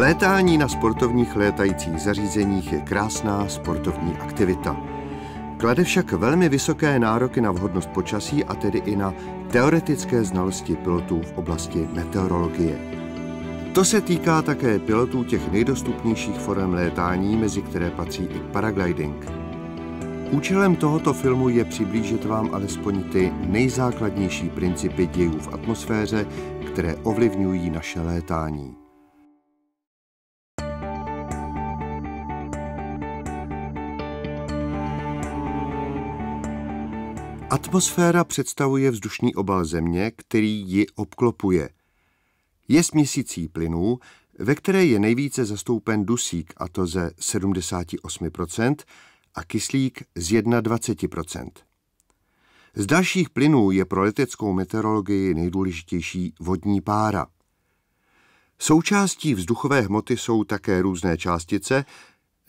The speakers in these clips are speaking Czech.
Létání na sportovních létajících zařízeních je krásná sportovní aktivita. Klade však velmi vysoké nároky na vhodnost počasí a tedy i na teoretické znalosti pilotů v oblasti meteorologie. To se týká také pilotů těch nejdostupnějších forem létání, mezi které patří i paragliding. Účelem tohoto filmu je přiblížit vám alespoň ty nejzákladnější principy dějů v atmosféře, které ovlivňují naše létání. Atmosféra představuje vzdušný obal Země, který ji obklopuje. Je směsící plynů, ve které je nejvíce zastoupen dusík, a to ze 78%, a kyslík z 21%. Z dalších plynů je pro leteckou meteorologii nejdůležitější vodní pára. Součástí vzduchové hmoty jsou také různé částice,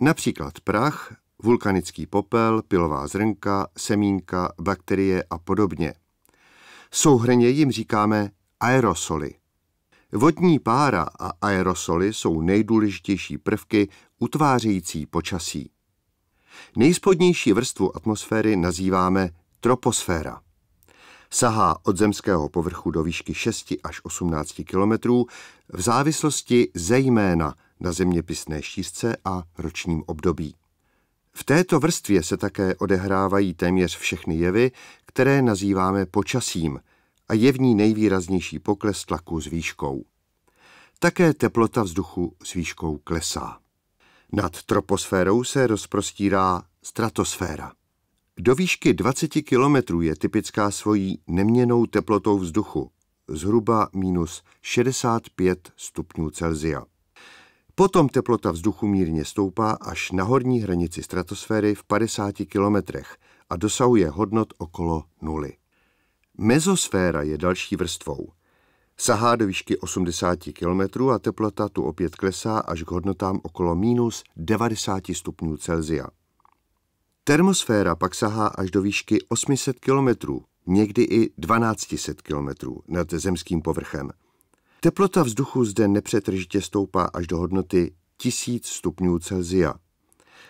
například prach, vulkanický popel, pilová zrnka, semínka, bakterie a podobně. Souhrně jim říkáme aerosoly. Vodní pára a aerosoly jsou nejdůležitější prvky utvářející počasí. Nejspodnější vrstvu atmosféry nazýváme troposféra. Sahá od zemského povrchu do výšky 6 až 18 kilometrů v závislosti zejména na zeměpisné šířce a ročním období. V této vrstvě se také odehrávají téměř všechny jevy, které nazýváme počasím a je v ní nejvýraznější pokles tlaku s výškou. Také teplota vzduchu s výškou klesá. Nad troposférou se rozprostírá stratosféra. Do výšky 20 km je typická svojí neměnou teplotou vzduchu, zhruba minus 65 stupňů Celzia. Potom teplota vzduchu mírně stoupá až na horní hranici stratosféry v 50 kilometrech a dosahuje hodnot okolo nuly. Mezosféra je další vrstvou. Sahá do výšky 80 km a teplota tu opět klesá až k hodnotám okolo minus 90 stupňů Celzia. Termosféra pak sahá až do výšky 800 km, někdy i 1200 km nad zemským povrchem. Teplota vzduchu zde nepřetržitě stoupá až do hodnoty 1000 stupňů Celzia.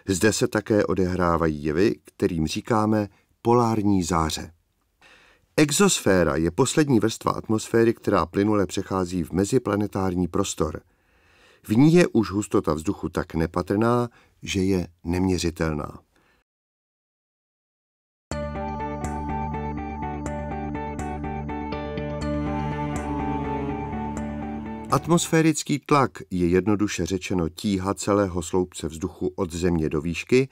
Zde se také odehrávají jevy, kterým říkáme polární záře. Exosféra je poslední vrstva atmosféry, která plynule přechází v meziplanetární prostor. V ní je už hustota vzduchu tak nepatrná, že je neměřitelná. Atmosférický tlak je jednoduše řečeno tíha celého sloupce vzduchu od země do výšky,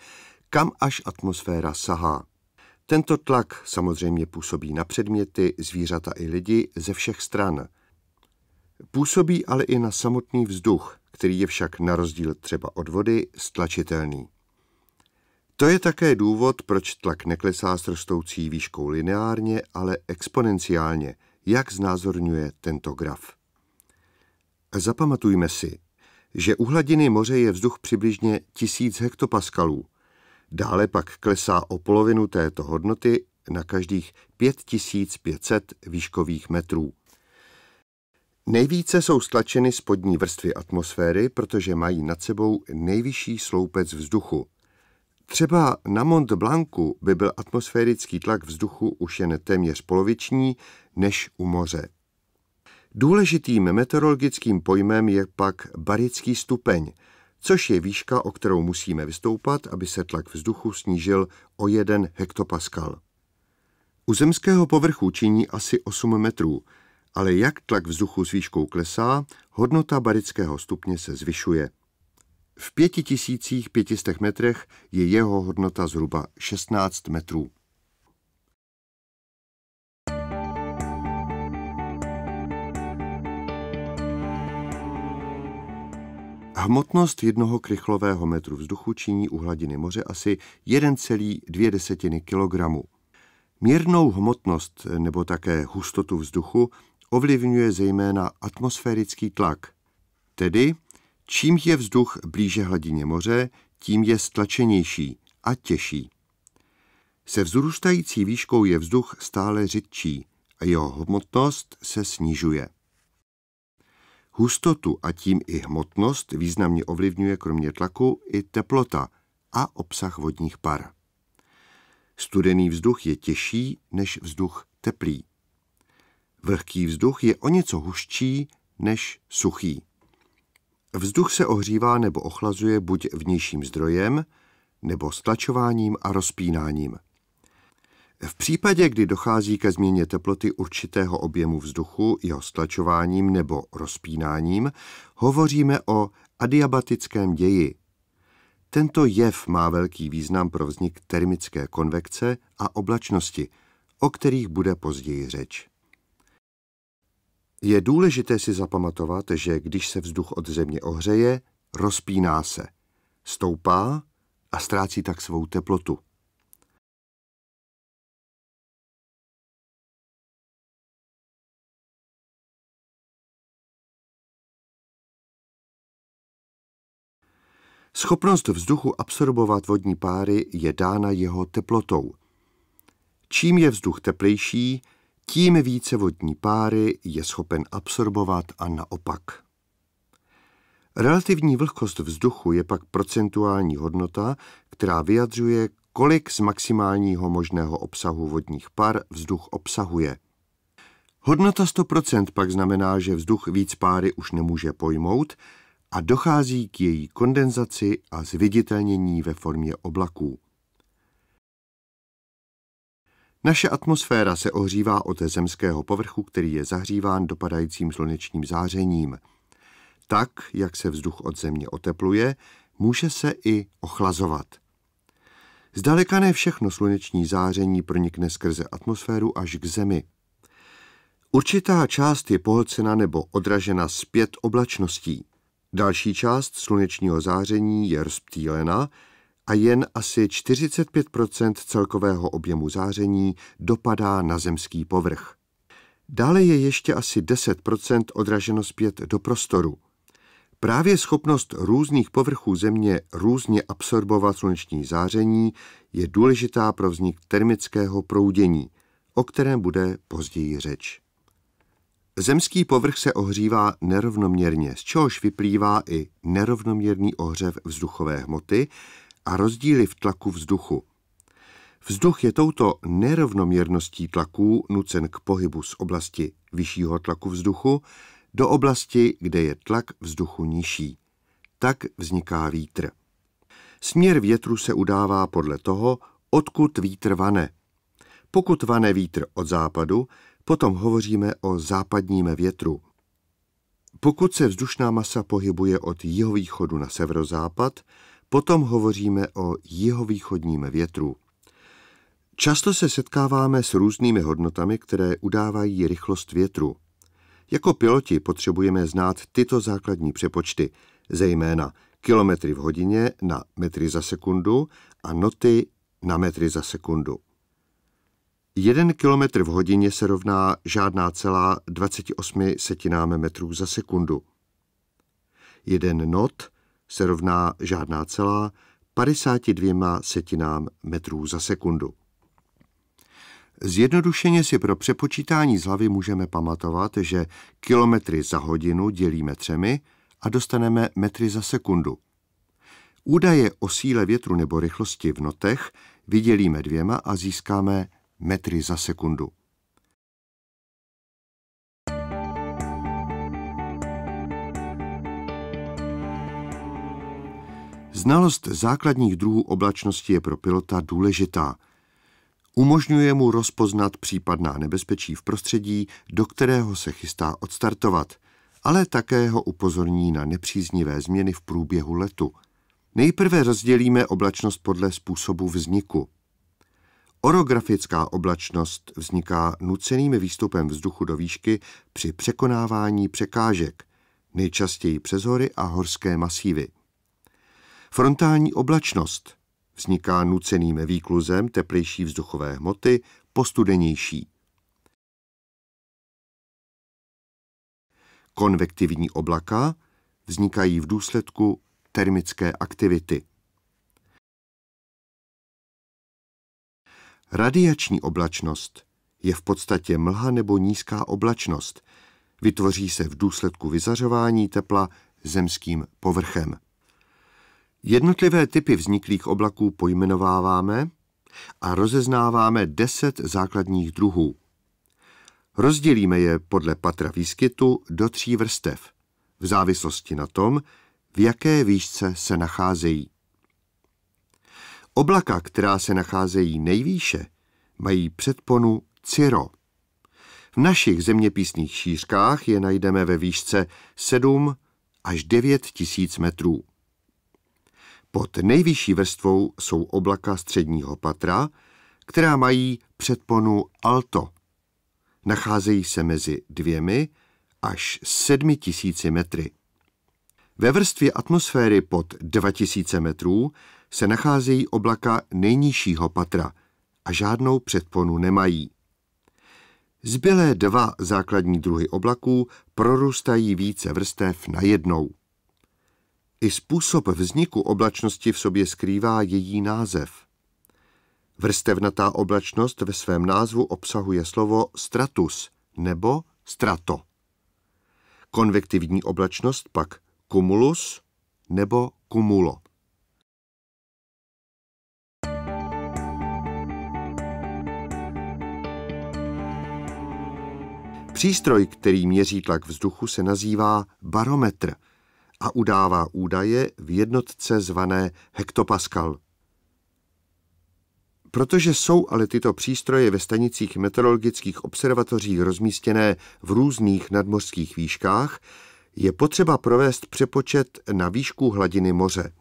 kam až atmosféra sahá. Tento tlak samozřejmě působí na předměty, zvířata i lidi ze všech stran. Působí ale i na samotný vzduch, který je však na rozdíl třeba od vody stlačitelný. To je také důvod, proč tlak neklesá s rostoucí výškou lineárně, ale exponenciálně, jak znázorňuje tento graf. Zapamatujme si, že u hladiny moře je vzduch přibližně 1000 hektopaskalů, dále pak klesá o polovinu této hodnoty na každých 5500 výškových metrů. Nejvíce jsou stlačeny spodní vrstvy atmosféry, protože mají nad sebou nejvyšší sloupec vzduchu. Třeba na Mont Blancu by byl atmosférický tlak vzduchu už jen téměř poloviční než u moře. Důležitým meteorologickým pojmem je pak barický stupeň, což je výška, o kterou musíme vystoupat, aby se tlak vzduchu snížil o 1 hektopaskal. U zemského povrchu činí asi 8 metrů, ale jak tlak vzduchu s výškou klesá, hodnota barického stupně se zvyšuje. V 5500 metrech je jeho hodnota zhruba 16 metrů. Hmotnost jednoho krychlového metru vzduchu činí u hladiny moře asi 1,2 kg. Mírnou hmotnost nebo také hustotu vzduchu ovlivňuje zejména atmosférický tlak. Tedy, čím je vzduch blíže hladině moře, tím je stlačenější a těžší. Se vzrůstající výškou je vzduch stále řidčí a jeho hmotnost se snižuje. Hustotu a tím i hmotnost významně ovlivňuje kromě tlaku i teplota a obsah vodních par. Studený vzduch je těžší než vzduch teplý. Vlhký vzduch je o něco huščí než suchý. Vzduch se ohřívá nebo ochlazuje buď vnějším zdrojem, nebo stlačováním a rozpínáním. V případě, kdy dochází ke změně teploty určitého objemu vzduchu jeho stlačováním nebo rozpínáním, hovoříme o adiabatickém ději. Tento jev má velký význam pro vznik termické konvekce a oblačnosti, o kterých bude později řeč. Je důležité si zapamatovat, že když se vzduch od země ohřeje, rozpíná se, stoupá a ztrácí tak svou teplotu. Schopnost vzduchu absorbovat vodní páry je dána jeho teplotou. Čím je vzduch teplejší, tím více vodní páry je schopen absorbovat a naopak. Relativní vlhkost vzduchu je pak procentuální hodnota, která vyjadřuje, kolik z maximálního možného obsahu vodních par vzduch obsahuje. Hodnota 100% pak znamená, že vzduch víc páry už nemůže pojmout a dochází k její kondenzaci a zviditelnění ve formě oblaků. Naše atmosféra se ohřívá od zemského povrchu, který je zahříván dopadajícím slunečním zářením. Tak, jak se vzduch od země otepluje, může se i ochlazovat. Zdaleka ne všechno sluneční záření pronikne skrze atmosféru až k zemi. Určitá část je pohlcena nebo odražena zpět oblačností. Další část slunečního záření je rozptýlena a jen asi 45% celkového objemu záření dopadá na zemský povrch. Dále je ještě asi 10% odraženo zpět do prostoru. Právě schopnost různých povrchů Země různě absorbovat sluneční záření je důležitá pro vznik termického proudění, o kterém bude později řeč. Zemský povrch se ohřívá nerovnoměrně, z čehož vyplývá i nerovnoměrný ohřev vzduchové hmoty a rozdíly v tlaku vzduchu. Vzduch je touto nerovnoměrností tlaků nucen k pohybu z oblasti vyššího tlaku vzduchu do oblasti, kde je tlak vzduchu nižší. Tak vzniká vítr. Směr větru se udává podle toho, odkud vítr vane. Pokud vane vítr od západu, potom hovoříme o západním větru. Pokud se vzdušná masa pohybuje od jihovýchodu na severozápad, potom hovoříme o jihovýchodním větru. Často se setkáváme s různými hodnotami, které udávají rychlost větru. Jako piloti potřebujeme znát tyto základní přepočty, zejména kilometry v hodině na metry za sekundu a noty na metry za sekundu. Jeden kilometr v hodině se rovná žádná celá 28 setinám metrů za sekundu. Jeden not se rovná žádná celá 52 setinám metrů za sekundu. Zjednodušeně si pro přepočítání z hlavy můžeme pamatovat, že kilometry za hodinu dělíme třemi a dostaneme metry za sekundu. Údaje o síle větru nebo rychlosti v notech vydělíme dvěma a získáme metry za sekundu. Znalost základních druhů oblačnosti je pro pilota důležitá. Umožňuje mu rozpoznat případná nebezpečí v prostředí, do kterého se chystá odstartovat, ale také ho upozorní na nepříznivé změny v průběhu letu. Nejprve rozdělíme oblačnost podle způsobu vzniku. Orografická oblačnost vzniká nuceným výstupem vzduchu do výšky při překonávání překážek, nejčastěji přes hory a horské masívy. Frontální oblačnost vzniká nuceným výkluzem teplejší vzduchové hmoty po studenější. Konvektivní oblaka vznikají v důsledku termické aktivity. Radiační oblačnost je v podstatě mlha nebo nízká oblačnost, Vytvoří se v důsledku vyzařování tepla zemským povrchem. Jednotlivé typy vzniklých oblaků pojmenováváme a rozeznáváme deset základních druhů. Rozdělíme je podle patra výskytu do tří vrstev, v závislosti na tom, v jaké výšce se nacházejí. Oblaka, která se nacházejí nejvýše, mají předponu Ciro. V našich zeměpisných šířkách je najdeme ve výšce 7 až 9 tisíc metrů. Pod nejvyšší vrstvou jsou oblaka středního patra, která mají předponu alto. Nacházejí se mezi dvěmi až sedmi tisíci metry. Ve vrstvě atmosféry pod 2000 metrů se nacházejí oblaka nejnižšího patra a žádnou předponu nemají. Zbylé dva základní druhy oblaků prorůstají více vrstev najednou. I způsob vzniku oblačnosti v sobě skrývá její název. Vrstevnatá oblačnost ve svém názvu obsahuje slovo stratus nebo strato. Konvektivní oblačnost pak cumulus nebo cumulo. Přístroj, který měří tlak vzduchu, se nazývá barometr a udává údaje v jednotce zvané hektopaskal. Protože jsou ale tyto přístroje ve stanicích meteorologických observatoří rozmístěné v různých nadmořských výškách, je potřeba provést přepočet na výšku hladiny moře.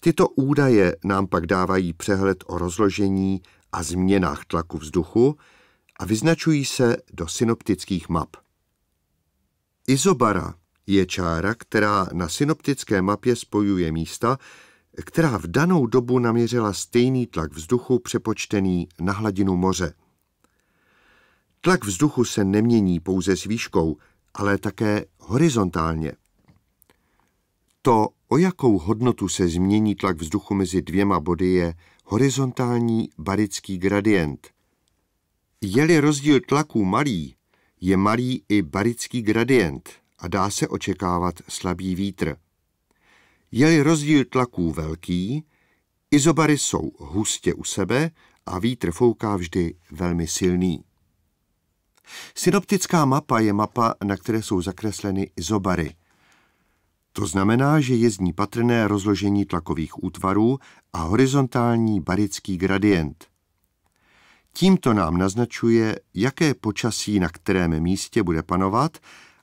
Tyto údaje nám pak dávají přehled o rozložení a změnách tlaku vzduchu a vyznačují se do synoptických map. Izobara je čára, která na synoptické mapě spojuje místa, která v danou dobu naměřila stejný tlak vzduchu přepočtený na hladinu moře. Tlak vzduchu se nemění pouze s výškou, ale také horizontálně. To, o jakou hodnotu se změní tlak vzduchu mezi dvěma body, je horizontální barický gradient. Je-li rozdíl tlaků malý, je malý i barický gradient a dá se očekávat slabý vítr. Je-li rozdíl tlaků velký, izobary jsou hustě u sebe a vítr fouká vždy velmi silný. Synoptická mapa je mapa, na které jsou zakresleny izobary. To znamená, že je z ní patrné rozložení tlakových útvarů a horizontální barický gradient. Tímto nám naznačuje, jaké počasí na kterém místě bude panovat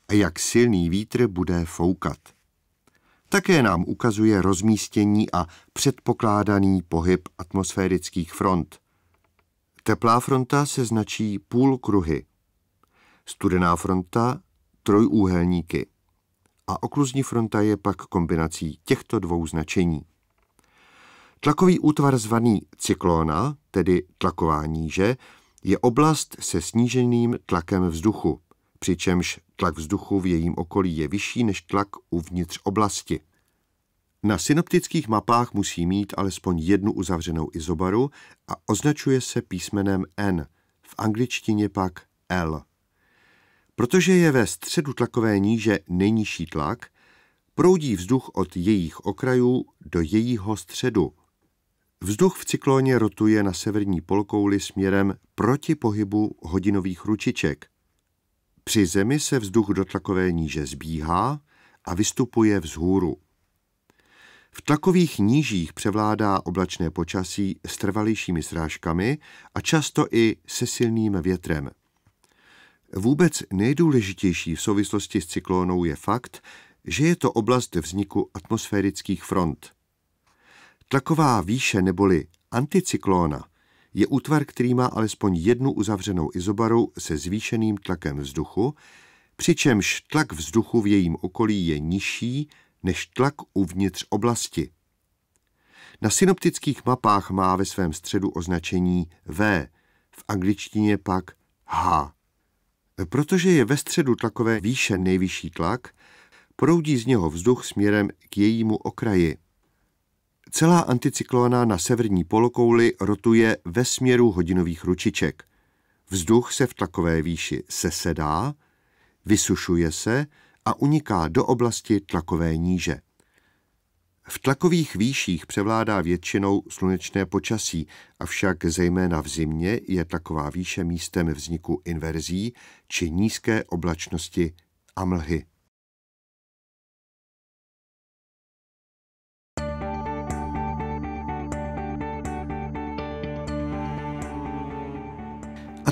a jak silný vítr bude foukat. Také nám ukazuje rozmístění a předpokládaný pohyb atmosférických front. Teplá fronta se značí půl kruhy, studená fronta trojúhelníky a okluzní fronta je pak kombinací těchto dvou značení. Tlakový útvar zvaný cyklóna, tedy tlaková níže, je oblast se sníženým tlakem vzduchu přičemž tlak vzduchu v jejím okolí je vyšší než tlak uvnitř oblasti. Na synoptických mapách musí mít alespoň jednu uzavřenou izobaru a označuje se písmenem N, v angličtině pak L. Protože je ve středu tlakové níže nejnižší tlak, proudí vzduch od jejich okrajů do jejího středu. Vzduch v cyklóně rotuje na severní polkouli směrem proti pohybu hodinových ručiček – při zemi se vzduch do tlakové níže zbíhá a vystupuje vzhůru. V tlakových nížích převládá oblačné počasí s trvalějšími srážkami a často i se silným větrem. Vůbec nejdůležitější v souvislosti s cyklónou je fakt, že je to oblast vzniku atmosférických front. Tlaková výše neboli anticyklóna je útvar, který má alespoň jednu uzavřenou izobaru se zvýšeným tlakem vzduchu, přičemž tlak vzduchu v jejím okolí je nižší než tlak uvnitř oblasti. Na synoptických mapách má ve svém středu označení V, v angličtině pak H. Protože je ve středu tlakové výše nejvyšší tlak, proudí z něho vzduch směrem k jejímu okraji. Celá anticyklona na severní polokouli rotuje ve směru hodinových ručiček. Vzduch se v tlakové výši sesedá, vysušuje se a uniká do oblasti tlakové níže. V tlakových výších převládá většinou slunečné počasí, avšak zejména v zimě je tlaková výše místem vzniku inverzí či nízké oblačnosti a mlhy.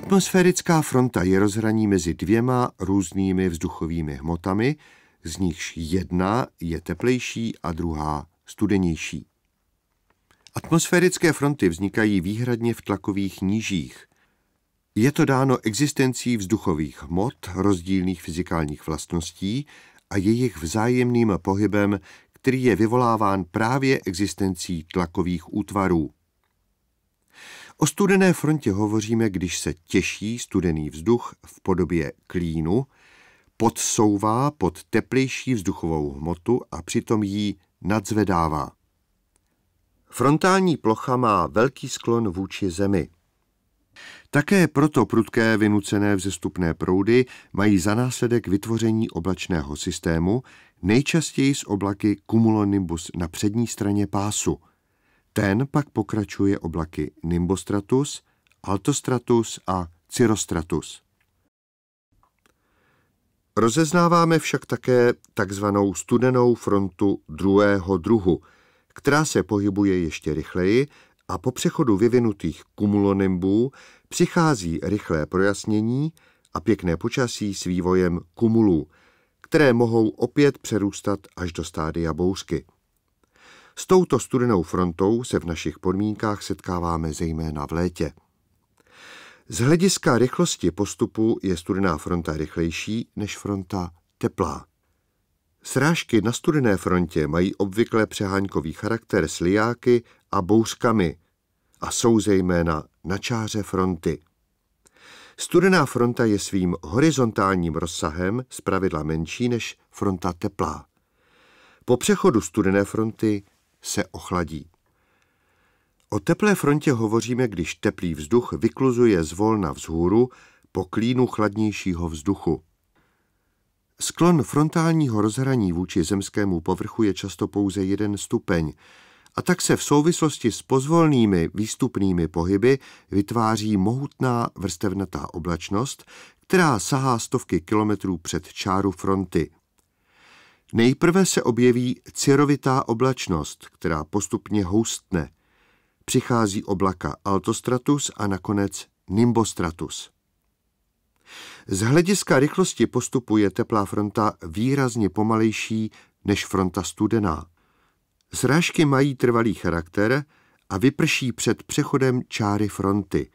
Atmosférická fronta je rozhraní mezi dvěma různými vzduchovými hmotami, z nichž jedna je teplejší a druhá studenější. Atmosférické fronty vznikají výhradně v tlakových nížích. Je to dáno existencí vzduchových hmot rozdílných fyzikálních vlastností a jejich vzájemným pohybem, který je vyvoláván právě existencí tlakových útvarů. O studené frontě hovoříme, když se těžší studený vzduch v podobě klínu podsouvá pod teplejší vzduchovou hmotu a přitom ji nadzvedává. Frontální plocha má velký sklon vůči zemi. Také proto prudké vynucené vzestupné proudy mají za následek vytvoření oblačného systému, nejčastěji z oblaky cumulonimbus na přední straně pásu – ten pak pokračuje oblaky nimbostratus, altostratus a cirrostratus. Rozeznáváme však také takzvanou studenou frontu druhého druhu, která se pohybuje ještě rychleji a po přechodu vyvinutých kumulonimbů přichází rychlé projasnění a pěkné počasí s vývojem kumulů, které mohou opět přerůstat až do stádia bouřky. S touto studenou frontou se v našich podmínkách setkáváme zejména v létě. Z hlediska rychlosti postupu je studená fronta rychlejší než fronta teplá. Srážky na studené frontě mají obvykle přeháňkový charakter s liáky a bouřkami a jsou zejména na čáře fronty. Studená fronta je svým horizontálním rozsahem zpravidla menší než fronta teplá. Po přechodu studené fronty se ochladí. O teplé frontě hovoříme, když teplý vzduch vykluzuje zvolna vzhůru po klínu chladnějšího vzduchu. Sklon frontálního rozhraní vůči zemskému povrchu je často pouze jeden stupeň, a tak se v souvislosti s pozvolnými výstupnými pohyby vytváří mohutná vrstevnatá oblačnost, která sahá stovky kilometrů před čáru fronty. Nejprve se objeví cirovitá oblačnost, která postupně houstne. Přichází oblaka altostratus a nakonec nimbostratus. Z hlediska rychlosti postupu je teplá fronta výrazně pomalejší než fronta studená. Zrážky mají trvalý charakter a vyprší před přechodem čáry fronty.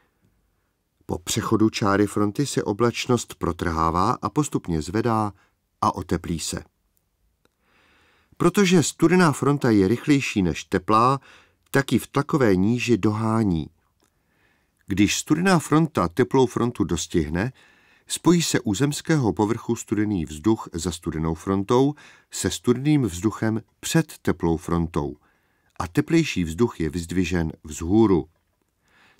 Po přechodu čáry fronty se oblačnost protrhává a postupně zvedá a oteplí se. Protože studená fronta je rychlejší než teplá, tak ji v tlakové níži dohání. Když studená fronta teplou frontu dostihne, spojí se u zemského povrchu studený vzduch za studenou frontou se studeným vzduchem před teplou frontou a teplejší vzduch je vyzdvižen vzhůru.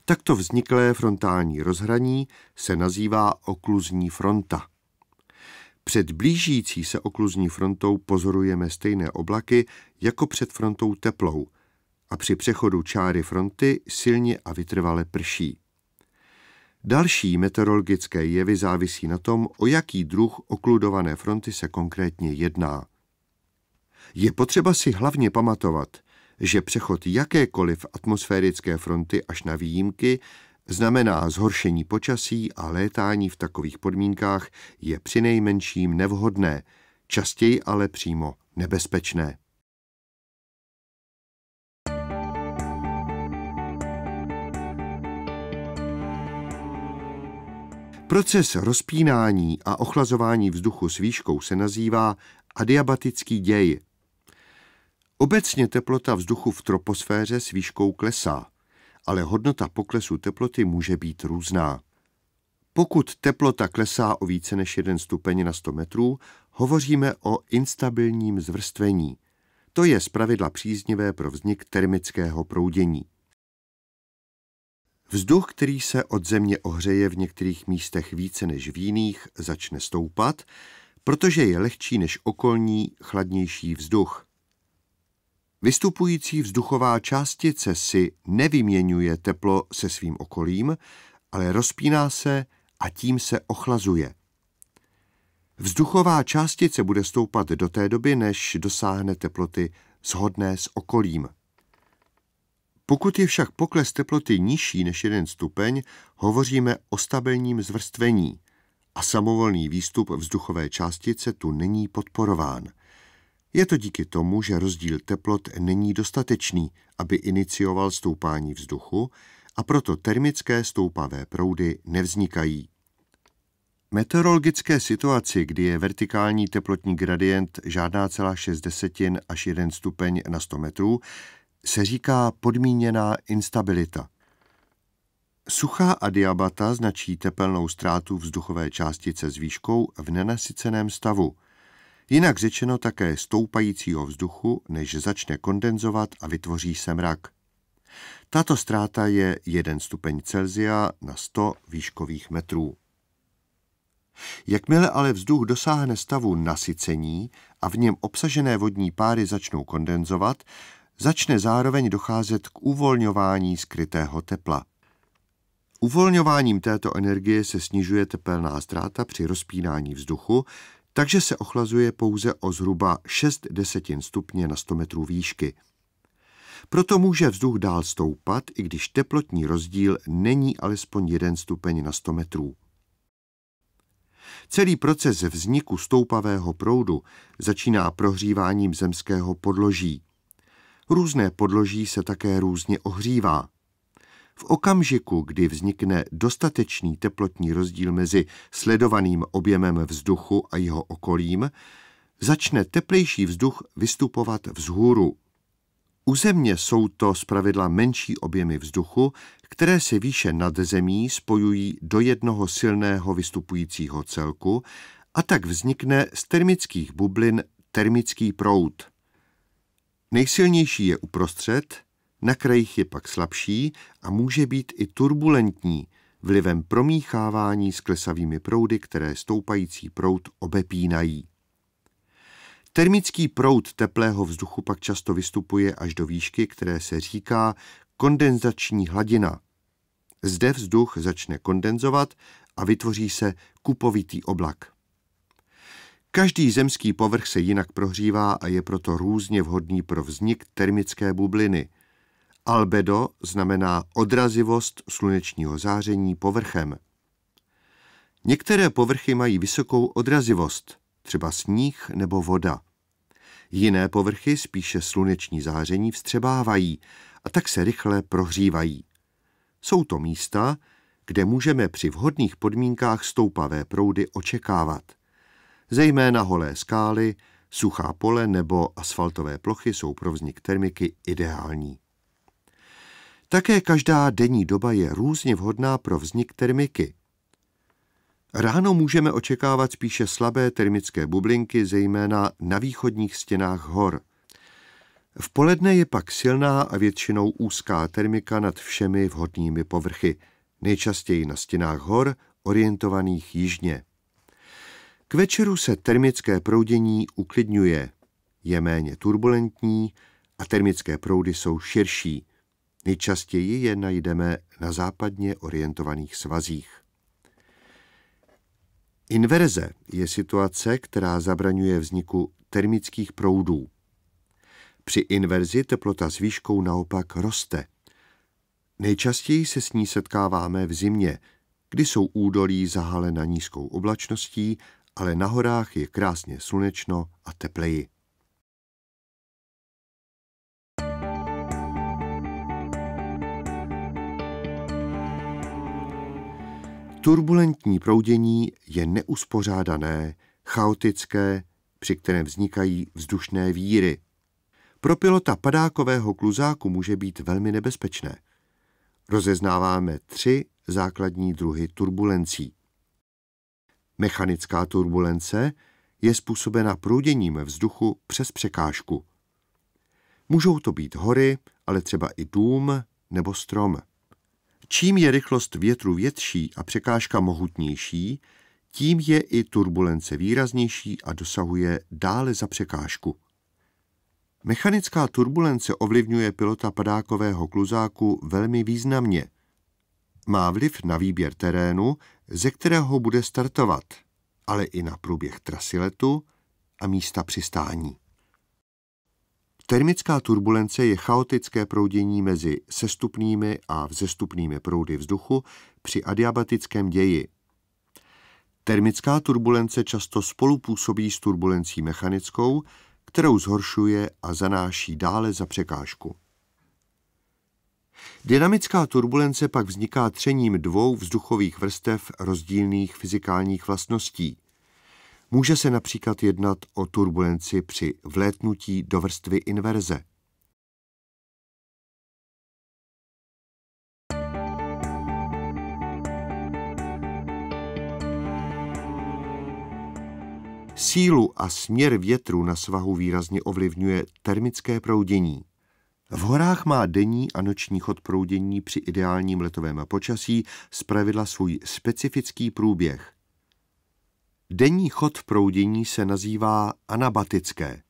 Takto vzniklé frontální rozhraní se nazývá okluzní fronta. Před blížící se okluzní frontou pozorujeme stejné oblaky jako před frontou teplou a při přechodu čáry fronty silně a vytrvale prší. Další meteorologické jevy závisí na tom, o jaký druh okludované fronty se konkrétně jedná. Je potřeba si hlavně pamatovat, že přechod jakékoliv atmosférické fronty až na výjimky znamená zhoršení počasí a létání v takových podmínkách je přinejmenším nevhodné, častěji ale přímo nebezpečné. Proces rozpínání a ochlazování vzduchu s výškou se nazývá adiabatický děj. Obecně teplota vzduchu v troposféře s výškou klesá ale hodnota poklesu teploty může být různá. Pokud teplota klesá o více než 1 stupeň na 100 metrů, hovoříme o instabilním zvrstvení. To je zpravidla příznivé pro vznik termického proudění. Vzduch, který se od země ohřeje v některých místech více než v jiných, začne stoupat protože je lehčí než okolní chladnější vzduch. Vystupující vzduchová částice si nevyměňuje teplo se svým okolím, ale rozpíná se a tím se ochlazuje. Vzduchová částice bude stoupat do té doby, než dosáhne teploty shodné s okolím. Pokud je však pokles teploty nižší než 1 stupeň, hovoříme o stabilním zvrstvení a samovolný výstup vzduchové částice tu není podporován. Je to díky tomu, že rozdíl teplot není dostatečný, aby inicioval stoupání vzduchu a proto termické stoupavé proudy nevznikají. Meteorologické situaci, kdy je vertikální teplotní gradient žádná celá 6 desetin až 1 stupeň na 100 metrů, se říká podmíněná instabilita. Suchá adiabata značí tepelnou ztrátu vzduchové částice s výškou v nenasyceném stavu, jinak řečeno také stoupajícího vzduchu, než začne kondenzovat a vytvoří se mrak. Tato ztráta je 1 stupeň Celzia na 100 výškových metrů. Jakmile ale vzduch dosáhne stavu nasycení a v něm obsažené vodní páry začnou kondenzovat, začne zároveň docházet k uvolňování skrytého tepla. Uvolňováním této energie se snižuje tepelná ztráta při rozpínání vzduchu, takže se ochlazuje pouze o zhruba 6 desetin stupně na 100 metrů výšky. Proto může vzduch dál stoupat, i když teplotní rozdíl není alespoň 1 stupeň na 100 metrů. Celý proces vzniku stoupavého proudu začíná prohříváním zemského podloží. Různé podloží se také různě ohřívá. V okamžiku, kdy vznikne dostatečný teplotní rozdíl mezi sledovaným objemem vzduchu a jeho okolím, začne teplejší vzduch vystupovat vzhůru. U země jsou to zpravidla menší objemy vzduchu, které se výše nad zemí spojují do jednoho silného vystupujícího celku a tak vznikne z termických bublin termický proud. Nejsilnější je uprostřed, na krajích je pak slabší a může být i turbulentní vlivem promíchávání s klesavými proudy, které stoupající proud obepínají. Termický proud teplého vzduchu pak často vystupuje až do výšky, které se říká kondenzační hladina. Zde vzduch začne kondenzovat a vytvoří se kupovitý oblak. Každý zemský povrch se jinak prohřívá a je proto různě vhodný pro vznik termické bubliny. Albedo znamená odrazivost slunečního záření povrchem. Některé povrchy mají vysokou odrazivost, třeba sníh nebo voda. Jiné povrchy spíše sluneční záření vstřebávají a tak se rychle prohřívají. Jsou to místa, kde můžeme při vhodných podmínkách stoupavé proudy očekávat. Zejména holé skály, suchá pole nebo asfaltové plochy jsou pro vznik termiky ideální. Také každá denní doba je různě vhodná pro vznik termiky. Ráno můžeme očekávat spíše slabé termické bublinky, zejména na východních stěnách hor. V poledne je pak silná a většinou úzká termika nad všemi vhodnými povrchy, nejčastěji na stěnách hor, orientovaných jižně. K večeru se termické proudění uklidňuje, je méně turbulentní a termické proudy jsou širší. Nejčastěji je najdeme na západně orientovaných svazích. Inverze je situace, která zabraňuje vzniku termických proudů. Při inverzi teplota s výškou naopak roste. Nejčastěji se s ní setkáváme v zimě, kdy jsou údolí zahalena nízkou oblačností, ale na horách je krásně slunečno a tepleji. Turbulentní proudění je neuspořádané, chaotické, při kterém vznikají vzdušné víry. Pro pilota padákového kluzáku může být velmi nebezpečné. Rozeznáváme tři základní druhy turbulencí. Mechanická turbulence je způsobena prouděním vzduchu přes překážku. Můžou to být hory, ale třeba i dům nebo strom. Čím je rychlost větru větší a překážka mohutnější, tím je i turbulence výraznější a dosahuje dále za překážku. Mechanická turbulence ovlivňuje pilota padákového kluzáku velmi významně. Má vliv na výběr terénu, ze kterého bude startovat, ale i na průběh trasy letu a místa přistání. Termická turbulence je chaotické proudění mezi sestupnými a vzestupnými proudy vzduchu při adiabatickém ději. Termická turbulence často spolupůsobí s turbulencí mechanickou, kterou zhoršuje a zanáší dále za překážku. Dynamická turbulence pak vzniká třením dvou vzduchových vrstev rozdílných fyzikálních vlastností. Může se například jednat o turbulenci při vlétnutí do vrstvy inverze. Sílu a směr větru na svahu výrazně ovlivňuje termické proudění. V horách má denní a noční chod proudění při ideálním letovém počasí zpravidla svůj specifický průběh. Denní chod proudění se nazývá anabatické.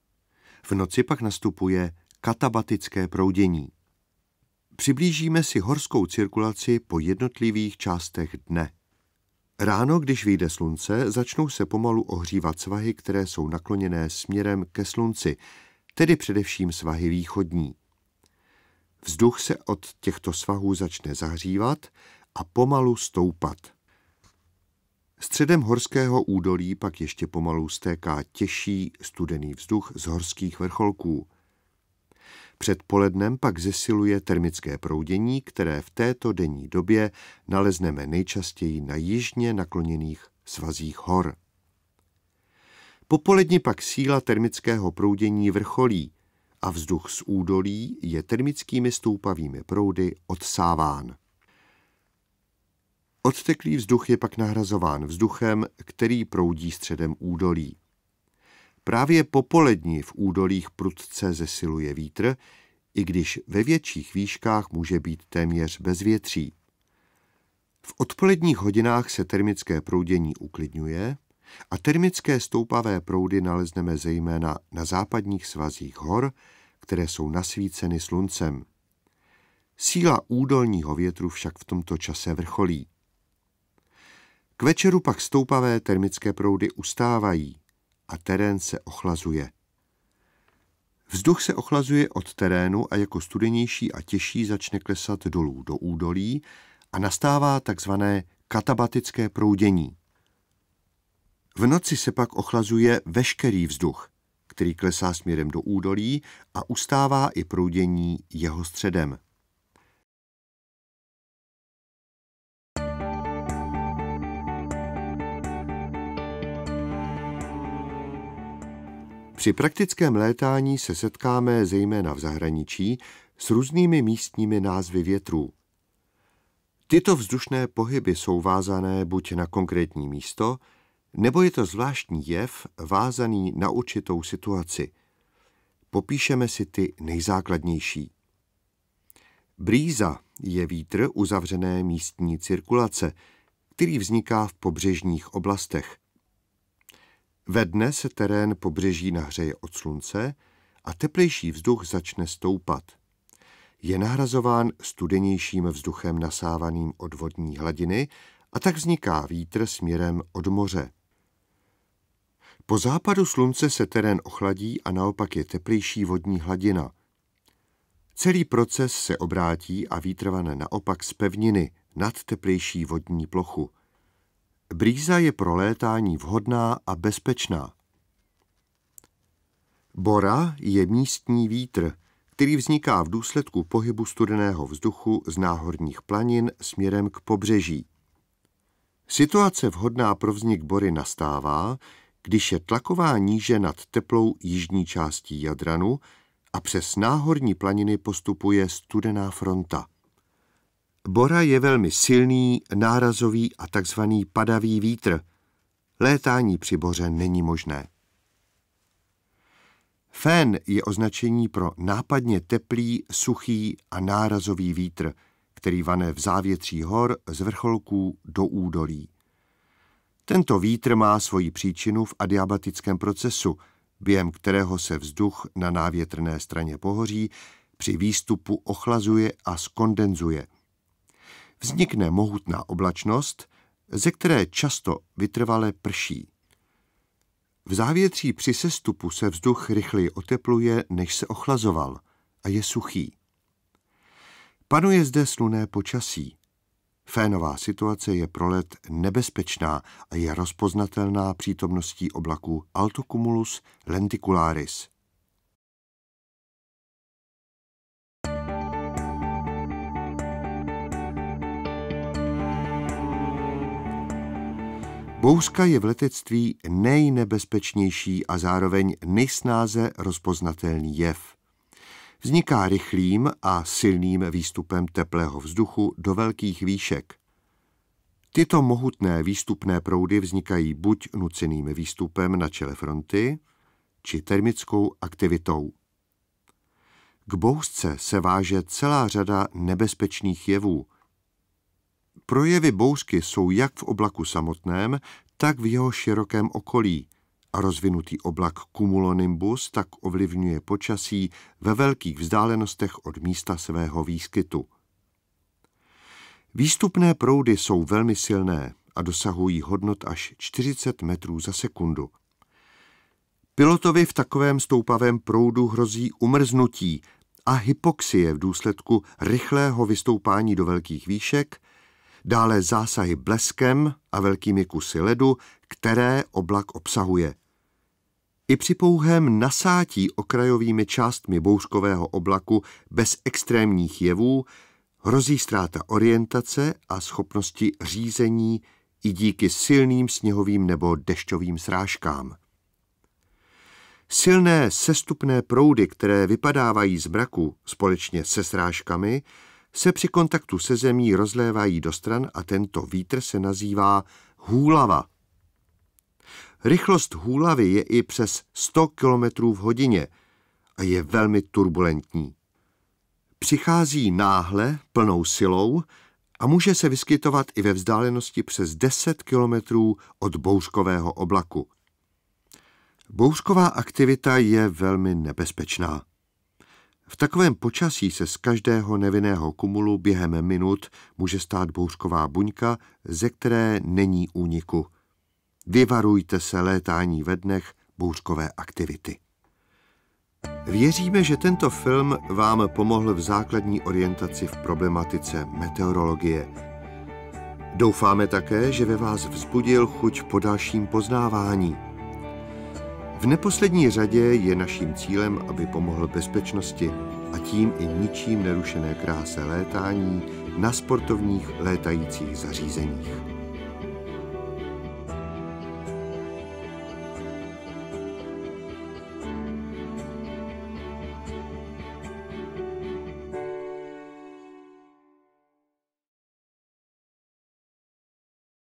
V noci pak nastupuje katabatické proudění. Přiblížíme si horskou cirkulaci po jednotlivých částech dne. Ráno, když vyjde slunce, začnou se pomalu ohřívat svahy, které jsou nakloněné směrem ke slunci, tedy především svahy východní. Vzduch se od těchto svahů začne zahřívat a pomalu stoupat. Středem horského údolí pak ještě pomalu stéká těžší studený vzduch z horských vrcholků – před polednem pak zesiluje termické proudění, které v této denní době nalezneme nejčastěji na jižně nakloněných svazích hor. Popoledni pak síla termického proudění vrcholí a vzduch z údolí je termickými stoupavými proudy odsáván. Odteklý vzduch je pak nahrazován vzduchem, který proudí středem údolí. Právě popolední v údolích prudce zesiluje vítr, i když ve větších výškách může být téměř bezvětří. V odpoledních hodinách se termické proudění uklidňuje a termické stoupavé proudy nalezneme zejména na západních svazích hor, které jsou nasvíceny sluncem. Síla údolního větru však v tomto čase vrcholí. K večeru pak stoupavé termické proudy ustávají a terén se ochlazuje. Vzduch se ochlazuje od terénu a jako studenější a těžší začne klesat dolů do údolí a nastává takzvané katabatické proudění. V noci se pak ochlazuje veškerý vzduch, který klesá směrem do údolí a ustává i proudění jeho středem. Při praktickém létání se setkáme zejména v zahraničí s různými místními názvy větrů. Tyto vzdušné pohyby jsou vázané buď na konkrétní místo, nebo je to zvláštní jev vázaný na určitou situaci. Popíšeme si ty nejzákladnější. Brýza je vítr uzavřené místní cirkulace, který vzniká v pobřežních oblastech – ve dne se terén pobřeží nahřeje od slunce a teplejší vzduch začne stoupat. Je nahrazován studenějším vzduchem nasávaným od vodní hladiny a tak vzniká vítr směrem od moře. Po západu slunce se terén ochladí a naopak je teplejší vodní hladina. Celý proces se obrátí a vítr vane naopak z pevniny nad teplejší vodní plochu. Brýza je pro létání vhodná a bezpečná. Bora je místní vítr, který vzniká v důsledku pohybu studeného vzduchu z náhorních planin směrem k pobřeží. Situace vhodná pro vznik bory nastává, když je tlaková níže nad teplou jižní částí Jadranu a přes náhorní planiny postupuje studená fronta. Bora je velmi silný, nárazový a takzvaný padavý vítr. Létání při boře není možné. Fén je označení pro nápadně teplý, suchý a nárazový vítr, který vane v závětří hor z vrcholků do údolí. Tento vítr má svoji příčinu v adiabatickém procesu, během kterého se vzduch na návětrné straně pohoří při výstupu ochlazuje a skondenzuje. Vznikne mohutná oblačnost, ze které často vytrvale prší. V závětří při sestupu se vzduch rychleji otepluje, než se ochlazoval a je suchý. Panuje zde sluné počasí. Fénová situace je pro let nebezpečná a je rozpoznatelná přítomností oblaku Altocumulus lenticularis. Bouřka je v letectví nejnebezpečnější a zároveň nejsnáze rozpoznatelný jev. Vzniká rychlým a silným výstupem teplého vzduchu do velkých výšek. Tyto mohutné výstupné proudy vznikají buď nuceným výstupem na čele fronty, či termickou aktivitou. K bouřce se váže celá řada nebezpečných jevů. Projevy bouřky jsou jak v oblaku samotném, tak v jeho širokém okolí – a rozvinutý oblak cumulonimbus tak ovlivňuje počasí ve velkých vzdálenostech od místa svého výskytu. Výstupné proudy jsou velmi silné a dosahují hodnot až 40 metrů za sekundu. Pilotovi v takovém stoupavém proudu hrozí umrznutí a hypoxie v důsledku rychlého vystoupání do velkých výšek, dále zásahy bleskem a velkými kusy ledu, které oblak obsahuje. I při pouhém nasátí okrajovými částmi bouřkového oblaku bez extrémních jevů hrozí ztráta orientace a schopnosti řízení i díky silným sněhovým nebo dešťovým srážkám. Silné sestupné proudy, které vypadávají z mraku společně se srážkami, se při kontaktu se zemí rozlévají do stran a tento vítr se nazývá hůlava. Rychlost hůlavy je i přes 100 km v hodině a je velmi turbulentní. Přichází náhle, plnou silou a může se vyskytovat i ve vzdálenosti přes 10 kilometrů od bouřkového oblaku. Bouřková aktivita je velmi nebezpečná. V takovém počasí se z každého nevinného kumulu během minut může stát bouřková buňka, ze které není úniku. Vyvarujte se létání ve dnech bouřkové aktivity. Věříme, že tento film vám pomohl v základní orientaci v problematice meteorologie. Doufáme také, že ve vás vzbudil chuť po dalším poznávání. V neposlední řadě je naším cílem, aby pomohl bezpečnosti a tím i ničím nerušené kráse létání na sportovních létajících zařízeních.